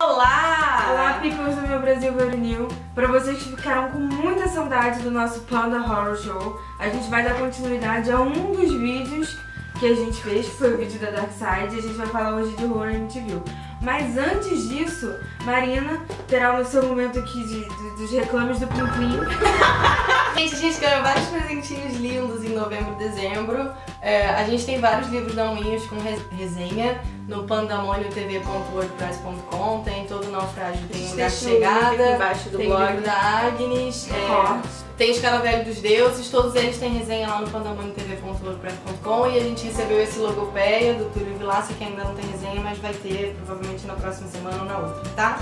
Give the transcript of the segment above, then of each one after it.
Olá! Olá, Picos do meu Brasil Veronil. Pra vocês que ficaram com muita saudade do nosso Panda Horror Show, a gente vai dar continuidade a um dos vídeos que a gente fez, que foi o vídeo da Dark Side, e a gente vai falar hoje de horror a. Mas antes disso, Marina terá o seu momento aqui de, de- dos reclames do Plim Plim. Gente, a gente ganhou vários presentinhos lindos em novembro e dezembro. É, a gente tem vários livros da Unhos com res- resenha no pandamoniotv.wordpress.com. Tem todo o naufrágio, tem lugar de chegada, embaixo do tem blog. livro da Agnes, é, Cortes. tem Escaravelho dos Deuses, todos eles têm resenha lá no pandamoniotv.wordpress.com e a gente recebeu esse logopeia do Túlio Vilaça, que ainda não tem resenha, mas vai ter provavelmente na próxima semana ou na outra, tá?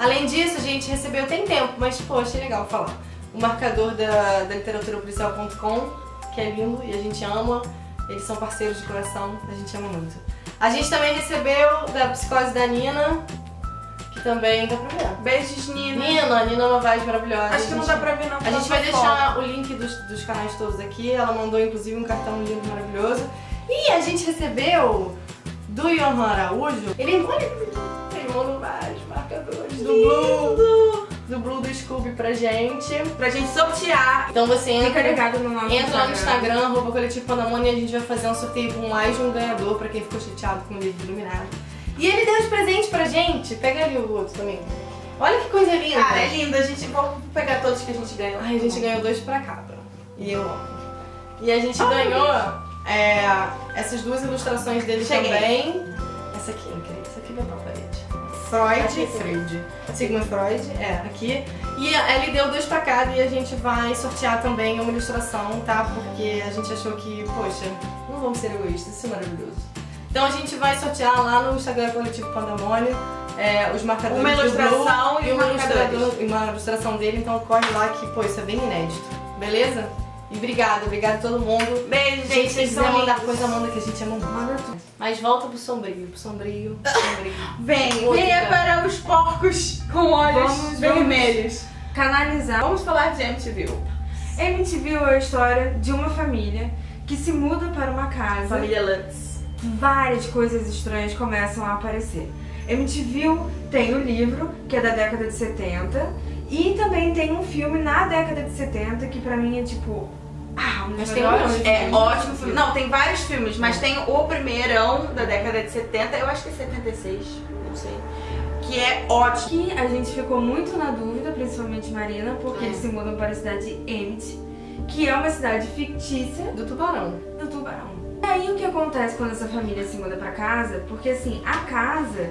Além disso, a gente recebeu, tem tempo, mas pô, achei legal falar. O marcador da, da literaturapolicial.com, que é lindo e a gente ama. Eles são parceiros de coração, a gente ama muito. A gente também recebeu da psicose da Nina, que também dá pra ver. Beijos, Nina. Nina, Nina é uma voz maravilhosa. Acho que não gente- dá pra ver não. a gente vai deixar o link dos, dos canais todos aqui. Ela mandou inclusive um cartão lindo maravilhoso. E a gente recebeu do Johan Araújo. Ele que ele mandou vários marcadores do Blue. Do Blue do Scooby pra gente. Pra gente sortear. Então você Fica entra. ligado no nosso Entra lá no Instagram, arroba coletivo Pandamônia, e a gente vai fazer um sorteio com mais de um ganhador pra quem ficou chateado com o livro iluminado. E ele deu os presentes pra gente. Pega ali o outro também. Olha que coisa linda. Cara, é lindo. A gente vai pegar todos que a gente ganhou. Ai, a gente ganhou dois pra cada. E eu amo. E a gente ganhou é, essas duas ilustrações dele Cheguei. também. Essa aqui é incrível. Essa aqui vai pra parede. Freud. Aqui, Freud. Sigmund Freud, é, aqui. E ele deu dois pra cada e a gente vai sortear também uma ilustração, tá? Porque a gente achou que, poxa, não vamos ser egoístas, isso é maravilhoso. Então a gente vai sortear lá no Instagram Coletivo Pandemônio é, os marcadores Uma do ilustração Blue e e uma ilustração dele, então corre lá que, pô, isso é bem inédito. Beleza? E obrigada, obrigada a todo mundo. Beijo, Gente, gente. se Vocês quiser mandar coisa, manda que a gente ama muito. Manda tudo. Mas volta pro sombrio, pro sombrio, pro sombrio. Vem, venha para os porcos com olhos Vamos, vermelhos. Canalizar. Vamos falar de MTV. MTV é a história de uma família que se muda para uma casa. Família Lutz. várias coisas estranhas começam a aparecer. MTV tem o livro, que é da década de 70, e também tem um filme na década de 70 que pra mim é tipo. Ah, um Mas tem um, É filmes. ótimo filme. Não, tem vários filmes, mas tem o primeirão da década de 70, eu acho que é 76, não sei. Que é ótimo. Que a gente ficou muito na dúvida, principalmente Marina, porque É. eles se mudam para a cidade de Emmett, que é uma cidade fictícia Do tubarão. do Tubarão. E aí o que acontece quando essa família se muda pra casa? Porque assim, a casa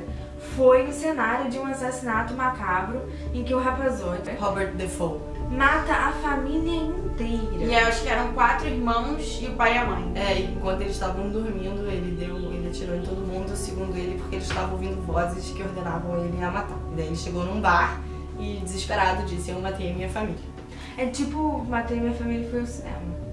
foi o cenário de um assassinato macabro em que o rapazoide Robert Defoe. mata a família inteira. E eu acho que eram quatro irmãos e o pai e a mãe. É, e enquanto eles estavam dormindo, ele deu, ele atirou em todo mundo, segundo ele, porque eles estavam ouvindo vozes que ordenavam ele a matar. E daí ele chegou num bar e, desesperado, disse: Eu matei a minha família. É tipo, matei minha família e fui ao cinema.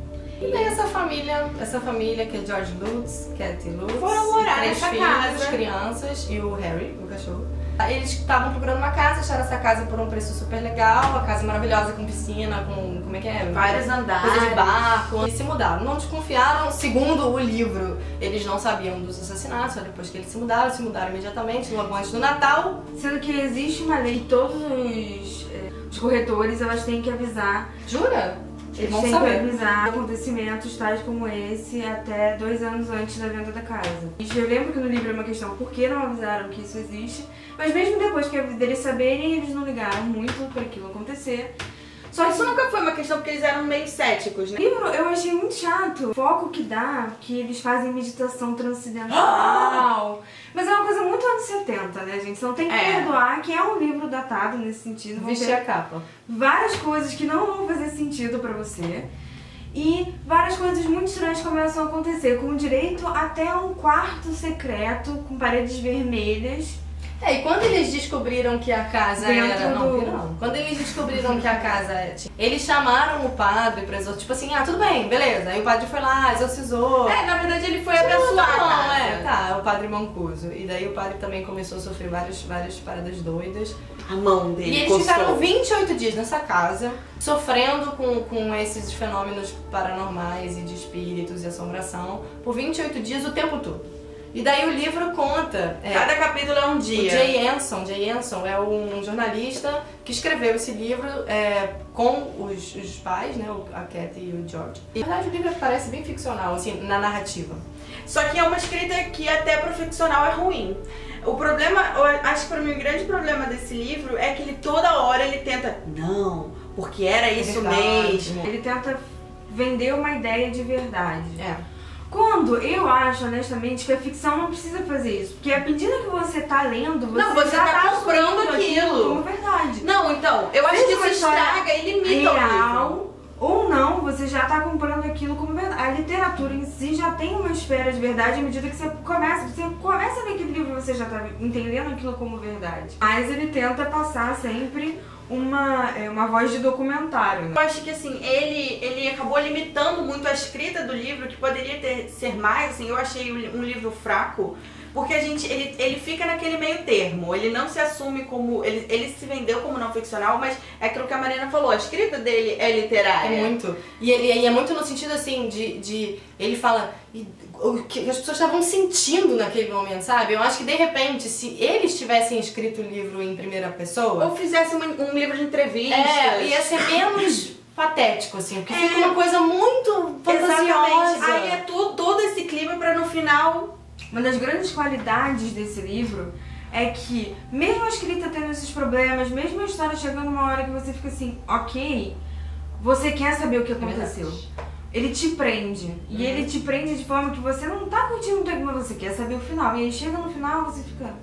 E daí essa família, essa família que é George Lutz, Kathy Lutz, Foram morar três nessa filhos, casa. crianças e o Harry, o cachorro. Eles estavam procurando uma casa, acharam essa casa por um preço super legal, a casa maravilhosa com piscina, com como é que é? Vários andares. Coisa de barco, e se mudaram. Não desconfiaram, segundo o livro, eles não sabiam dos assassinatos, só depois que eles se mudaram, se mudaram imediatamente, logo antes do Natal. Sendo que existe uma lei, todos os, eh, os corretores elas têm que avisar Jura? Eles vão têm que saber. avisar acontecimentos tais como esse até dois anos antes da venda da casa. E Eu lembro que no livro é uma questão por que não avisaram que isso existe, mas mesmo depois que deles saberem, eles não ligaram muito para aquilo acontecer. Só que Isso nunca foi uma questão porque eles eram meio céticos, o né? livro eu achei muito chato. O foco que dá, que eles fazem meditação transcendental. Mas é uma coisa muito anos 70, né, gente? Você não tem que É. perdoar que é um livro datado nesse sentido. Vão Vestir a capa. várias coisas que não vão fazer sentido pra você. E várias coisas muito estranhas começam a acontecer, com direito até um quarto secreto com paredes vermelhas. É, e quando eles descobriram que a casa Dentro era. Não, do- não. Quando eles descobriram que a casa era. Eles chamaram o padre pra exorcizar. Tipo assim, ah, tudo bem, beleza. Aí o padre foi lá, exorcizou. É, na verdade ele foi abençoar é, tá, o padre Mancuso. E daí o padre também começou a sofrer várias, várias paradas doidas. A mão E dele eles ficaram 28 dias nessa casa, sofrendo com, com esses fenômenos paranormais e de espíritos e assombração, por 28 dias o tempo todo. E daí o livro conta. é, Cada capítulo é um o dia. Jay Anson, Jay Anson é um jornalista que escreveu esse livro é, com os, os pais, né, o- a Kathy e o George. E, na verdade, o livro parece bem ficcional, assim, na narrativa. Só que é uma escrita que até pro ficcional é ruim. O problema, acho que pra mim o grande problema desse livro é que ele toda hora ele tenta, não, porque era isso É mesmo. Ele tenta vender uma ideia de verdade. É. Quando eu acho, honestamente, que a ficção não precisa fazer isso. Porque à medida que você tá lendo, você, Não, você tá assumindo comprando aquilo. como verdade. Não, então, eu acho que isso história estraga e limita o livro. Ou não, você já tá comprando aquilo como verdade. A literatura em si já tem uma esfera de verdade à medida que você começa. Você começa a ler aquele livro você já tá entendendo aquilo como verdade. Mas ele tenta passar sempre uma, é, uma voz de documentário. né? Eu acho que assim, ele, ele acabou limitando muito a escrita do livro, que poderia ter, ser mais, assim, eu achei um livro fraco, porque a gente, ele, ele fica naquele meio termo, ele não se assume como, ele, ele se vendeu como não ficcional, mas é aquilo que a Marina falou, a escrita dele é literária. É muito. E ele e é muito no sentido assim de. de ele fala o que as pessoas estavam sentindo naquele momento, sabe? Eu acho que de repente, se eles tivessem escrito o livro em primeira pessoa, Ou fizesse um, um livro de entrevistas. é, ia ser menos patético, assim, porque fica uma coisa muito Exatamente. fantasiosa. Aí é tudo, todo esse clima pra no final Uma das grandes qualidades desse livro é que, mesmo a escrita tendo esses problemas, mesmo a história chegando uma hora que você fica assim, ok, você quer saber o que aconteceu. Ele te prende. E ele te prende de forma que você não tá curtindo o tempo, mas você quer saber o final. E aí chega no final você fica.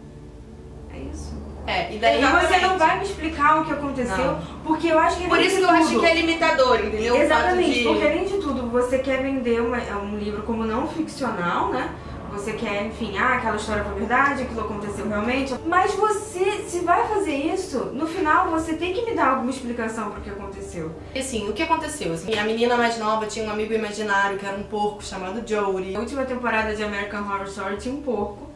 É isso. É, e E daí você não vai me explicar o que aconteceu, Não. porque eu acho que Por isso que eu acho que é limitador, entendeu? Exatamente, de- porque além de tudo, você quer vender uma- um livro como não ficcional, né? Você quer, enfim, ah, aquela história foi verdade, aquilo aconteceu realmente. Mas você, se vai fazer isso, no final você tem que me dar alguma explicação pro que aconteceu. E assim, o que aconteceu? Assim, a menina mais nova tinha um amigo imaginário que era um porco chamado Jory. Na última temporada de American Horror Story tinha um porco.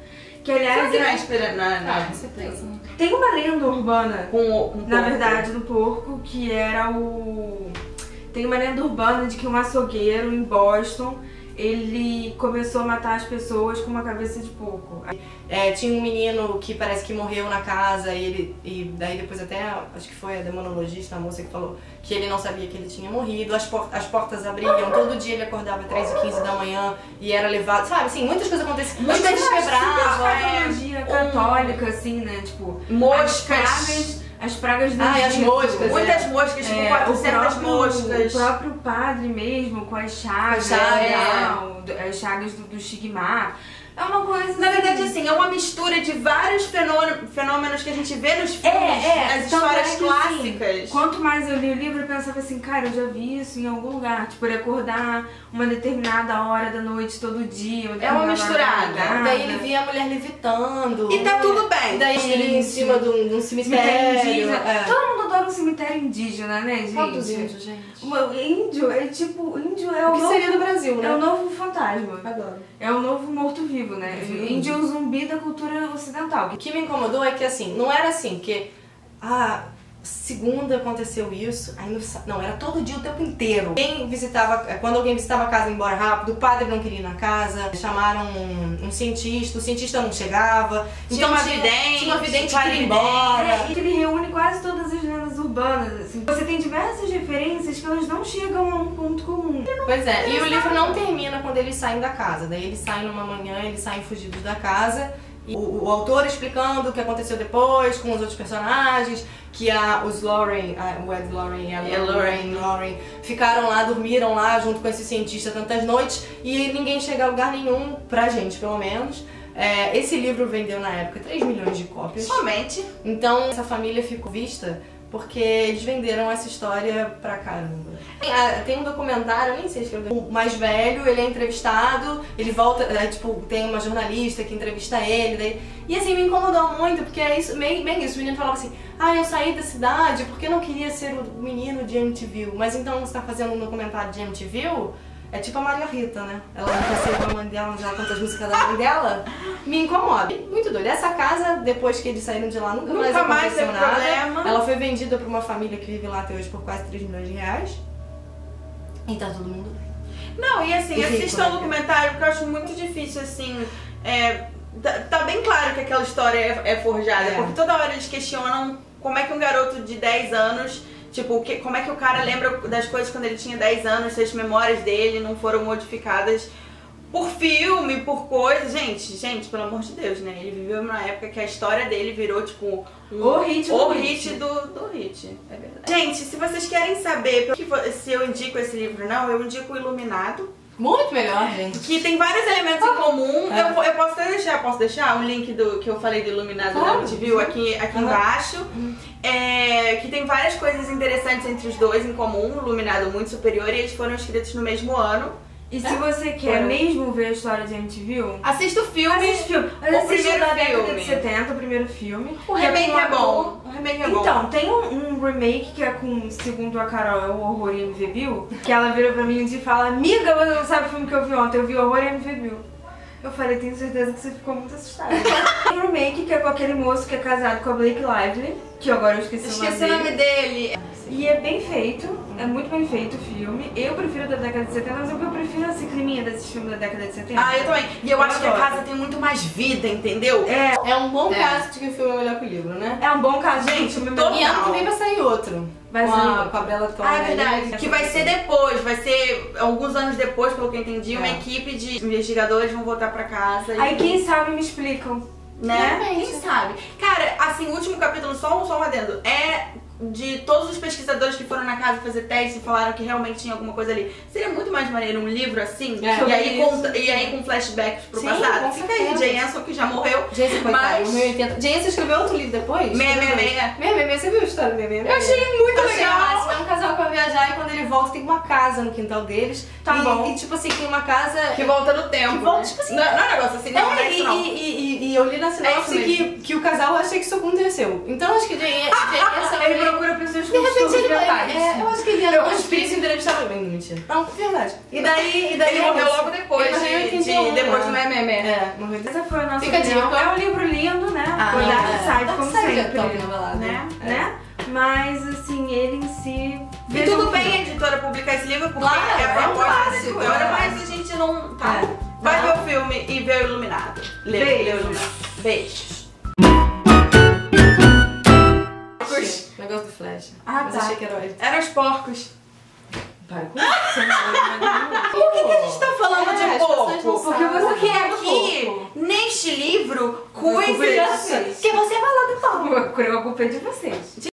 Que Será aliás que não é é- inspirado na, na- Ah, com certeza. tem uma lenda urbana com um Na porco? verdade, do porco, que era o. Tem uma lenda urbana de que um açougueiro em Boston ele começou a matar as pessoas com uma cabeça de porco. É, tinha um menino que parece que morreu na casa e ele e daí depois até acho que foi a demonologista, a moça que falou que ele não sabia que ele tinha morrido, as, por- as portas abriam, todo dia ele acordava 3 e 15 da manhã e era levado, sabe, assim, muitas coisas aconteciam, muitas Uma quebravam. teologia católica, assim, né? Tipo, as Moscas. As pragas do Ai, as Egito. moscas, Muitas moscas, tipo, É, quatro o, certas próprio, moscas. o próprio padre mesmo, com as chagas, Com chagas, né, as chagas do, do Shigmar. É uma coisa. Na verdade, assim, assim, é uma mistura de vários fenômenos, que a gente vê nos É, filmes, é, as tanto histórias é que, assim, clássicas. Quanto mais eu li o livro, eu pensava assim, cara, eu já vi isso em algum lugar. Tipo, ele acordar uma determinada hora da noite todo dia. É uma hora misturada. Daí ele via a mulher levitando. E tá tudo bem. Daí ele em cima de um, de um Cemitério indígena. É. Todo mundo adora um cemitério indígena, né, gente? Quantos índios, gente? O índio é tipo, índio é o, O que seria do Brasil, é o né? novo fantasma. Adoro. É o novo morto-vivo, né? Sim. Índio zumbi da cultura ocidental. O que me incomodou é que assim, não era assim, que ah, segunda aconteceu isso, aí no, não, era todo dia o tempo inteiro. Quem visitava, quando alguém visitava a casa ia embora rápido, o padre não queria ir na casa, chamaram um, um cientista, o cientista não chegava, Tinha uma vidente, tinha uma vidente que ir embora. É, e ele reúne quase todas as lendas urbanas, assim. Você tem diversas referências que elas não chegam a um ponto comum. Pois é, e o livro não termina quando eles saem da casa. Daí eles saem numa manhã, eles saem fugidos da casa. E o, o autor explicando o que aconteceu depois com os outros personagens, que a, os Lauren, a, o Ed Lauren e a E a Lauren, Lauren ficaram lá, dormiram lá junto com esse cientista tantas noites e ninguém chega a lugar nenhum, pra gente pelo menos. É, esse livro vendeu na época 3 milhões de cópias. Somente. Então essa família ficou vista porque eles venderam essa história pra caramba. Tem, ah, um documentário, nem sei escrever. O mais velho, ele é entrevistado, ele volta, é, tipo, tem uma jornalista que entrevista ele, daí, e assim, me incomodou muito, porque é isso, bem, bem isso, o menino falava assim, ah, eu saí da cidade porque não queria ser o menino de MTV, mas então você tá fazendo um documentário de MTV? É tipo a Maria Rita, né? Ela não ser a mãe dela, mas ela canta as músicas da mãe dela. Me incomoda. Muito doido. Essa casa, depois que eles saíram de lá, nunca, Nunca mais mais aconteceu teve nada. problema. Ela foi vendida pra uma família que vive lá até hoje por quase 3 milhões de reais. E tá todo mundo bem. Não, e assim, E assistam né, o documentário, porque eu acho muito difícil, assim, é, tá, tá bem claro que aquela história é, é forjada, É. porque toda hora eles questionam como é que um garoto de 10 anos, tipo, que, como é que o cara lembra das coisas quando ele tinha 10 anos, se as memórias dele não foram modificadas por filme, por coisa. Gente, gente, pelo amor de Deus, né? Ele viveu numa época que a história dele virou, tipo, um, O hit do o hit. hit do, do hit. É verdade. Gente, se vocês querem saber se eu indico esse livro ou não, eu indico o Iluminado. Muito melhor, gente. Que tem vários elementos em comum. É. Eu, eu posso até deixar, posso deixar o link do que eu falei do Iluminado Claro. da MTV aqui, aqui Aham. embaixo. É, que tem várias coisas interessantes entre os dois em comum. O Iluminado muito superior e eles foram escritos no mesmo ano. E se você quer É. mesmo ver a história de MTV, Assista o filme. assiste o filme. Mas O primeiro da década filme. de 70, o primeiro filme. O remake é a- bom. O remake é bom. Então, tem um, um remake que é com, segundo a Carol, é o Horror e MV Bill, que ela vira pra mim um dia e fala, amiga, você não sabe o filme que eu vi ontem, eu vi Horror e MV Bill. Eu falei, tenho certeza que você ficou muito assustada. tem um remake que é com aquele moço que é casado com a Blake Lively, que agora eu esqueci, Esqueci o o nome nome dele. dele. E é bem feito, é muito bem feito o filme. Eu prefiro da década de 70, mas eu prefiro esse climinha desses filmes da década de 70. Ah, eu também. E eu, Eu acho que a adoro. casa tem muito mais vida, entendeu? É, É um bom É. caso de que o filme é melhor que o livro, né? é um bom caso, Gente, gente. todo- E ano que vem vai sair outro. Vai com sair a, com a Bela Thorne. Ah, é verdade. aí. Que vai ser depois, vai ser alguns anos depois, pelo que eu entendi, uma É. equipe de investigadores vão voltar pra casa. e- Aí quem sabe me explicam. Né? Realmente. Quem sabe? Cara, assim, o último capítulo, só um, só um adendo, é de todos os pesquisadores que foram na casa fazer teste e falaram que realmente tinha alguma coisa ali. Seria muito mais maneiro um livro assim, É, e, aí com, e aí com flashbacks pro Sim, passado. Fica aí. Jane Anson, que já morreu. Coitado, Mas- 1080. Jason escreveu outro livro depois? 666. 666, você viu a história do 666? Eu achei muito Achei legal. máximo. É um casal que vai viajar e quando ele volta tem uma casa no quintal deles. Tá e, bom. E tipo assim, tem uma casa... Que volta no tempo. Que volta, né? tipo assim, Não, não é um negócio assim, não, é É, isso não. e, e, e, eu li na sinopse isso que, que o casal isso aconteceu. Então acho que Jason... Ele procura pessoas De com distúrbios ele mentais. É, eu acho que ele era um espírito entrevistado. Bem, mentira. Não, verdade. E daí. E daí Ele morreu logo depois de, de, 81, depois do né? meme. É, morreu de Essa foi a nossa Fica opinião. dica. É um livro lindo, né? Ah, Foi é. Dark Side, Dark como é sempre. top novelado. Né? É. né? Mas, assim, ele em si... E tudo bem a editora publicar esse livro, porque Claro, é é a proposta da editora, é. mas a gente não. Tá. É. Vai ver o filme e ver o Iluminado. Lê, Beijo. lê o Iluminado. Beijos. Mas achei que era ele. Eram os porcos. Para com isso, você não vai mais Por que, que a gente tá falando É, de porco? Porque você Porque do aqui, porco. neste livro, é coisas que você vai lá do nenhum. A culpa é de vocês.